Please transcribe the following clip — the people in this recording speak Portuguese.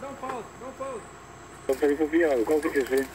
Dá um pause, dá um pause. Estou com o confiado, qual que é que é?